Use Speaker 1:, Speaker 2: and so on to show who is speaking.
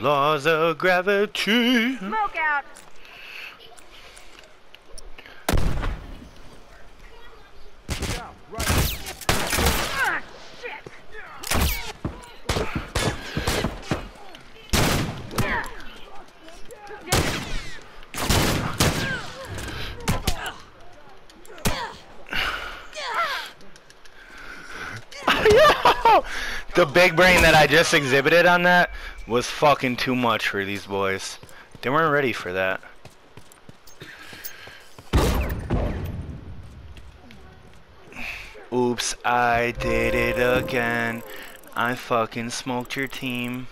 Speaker 1: laws of gravity.
Speaker 2: Smoke out.
Speaker 1: The big brain that I just exhibited on that was fucking too much for these boys. They weren't ready for that. Oops, I did it again. I fucking smoked your team.